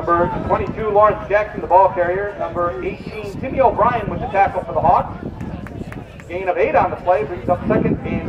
Number 22, Lawrence Jackson, the ball carrier. Number 18, Timmy O'Brien with the tackle for the Hawks. Gain of eight on the play brings up second and